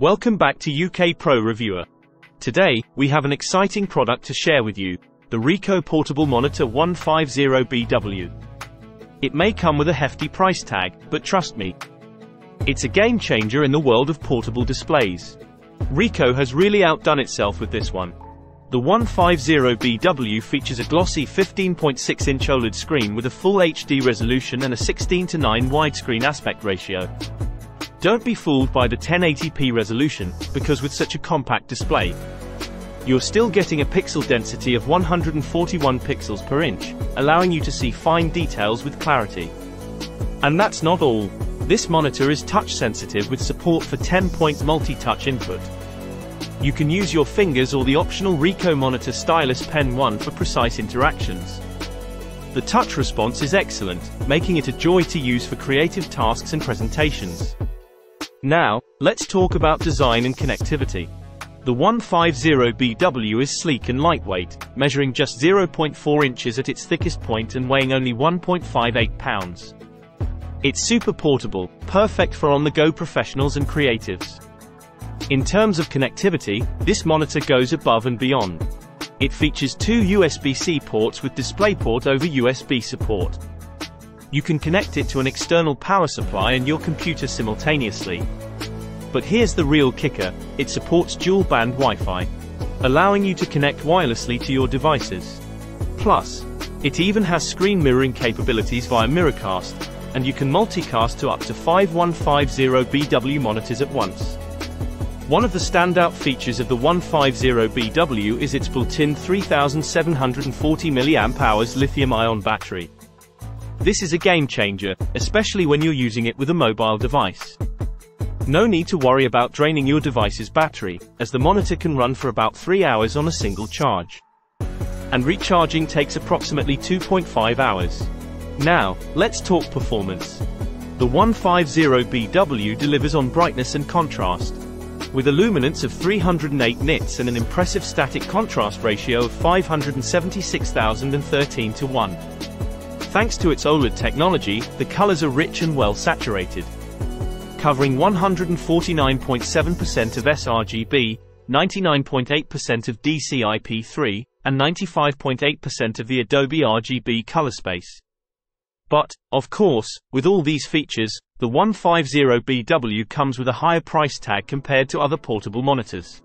Welcome back to UK Pro Reviewer. Today, we have an exciting product to share with you, the Ricoh Portable Monitor 150BW. It may come with a hefty price tag, but trust me, it's a game changer in the world of portable displays. Ricoh has really outdone itself with this one. The 150BW features a glossy 15.6-inch OLED screen with a full HD resolution and a 16 to 9 widescreen aspect ratio. Don't be fooled by the 1080p resolution, because with such a compact display, you're still getting a pixel density of 141 pixels per inch, allowing you to see fine details with clarity. And that's not all. This monitor is touch sensitive with support for 10-point multi-touch input. You can use your fingers or the optional Ricoh Monitor Stylus Pen 1 for precise interactions. The touch response is excellent, making it a joy to use for creative tasks and presentations. Now, let's talk about design and connectivity. The 150BW is sleek and lightweight, measuring just 0.4 inches at its thickest point and weighing only 1.58 pounds. It's super portable, perfect for on-the-go professionals and creatives. In terms of connectivity, this monitor goes above and beyond. It features two USB-C ports with DisplayPort over USB support. You can connect it to an external power supply and your computer simultaneously. But here's the real kicker, it supports dual-band Wi-Fi, allowing you to connect wirelessly to your devices. Plus, it even has screen mirroring capabilities via Miracast, and you can multicast to up to 5150BW monitors at once. One of the standout features of the 150BW is its built-in 3740 mAh lithium-ion battery. This is a game changer, especially when you're using it with a mobile device. No need to worry about draining your device's battery, as the monitor can run for about 3 hours on a single charge. And recharging takes approximately 2.5 hours. Now, let's talk performance. The 150BW delivers on brightness and contrast. With a luminance of 308 nits and an impressive static contrast ratio of 576,013 to 1. Thanks to its OLED technology, the colors are rich and well saturated. Covering 149.7% of sRGB, 99.8% of DCI-P3, and 95.8% of the Adobe RGB color space. But, of course, with all these features, the 150BW comes with a higher price tag compared to other portable monitors.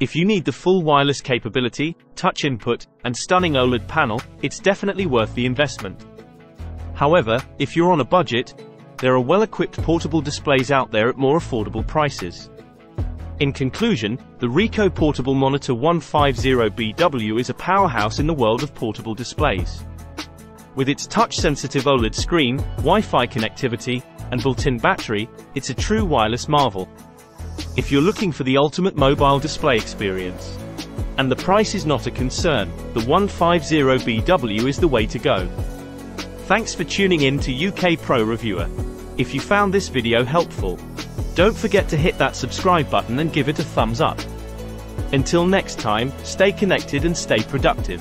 If you need the full wireless capability, touch input, and stunning OLED panel, it's definitely worth the investment. However, if you're on a budget, there are well-equipped portable displays out there at more affordable prices. In conclusion, the Ricoh Portable Monitor 150BW is a powerhouse in the world of portable displays. With its touch-sensitive OLED screen, Wi-Fi connectivity, and built-in battery, it's a true wireless marvel. If you're looking for the ultimate mobile display experience, and the price is not a concern, the 150BW is the way to go. Thanks for tuning in to UK Pro Reviewer. If you found this video helpful, don't forget to hit that subscribe button and give it a thumbs up. Until next time, stay connected and stay productive.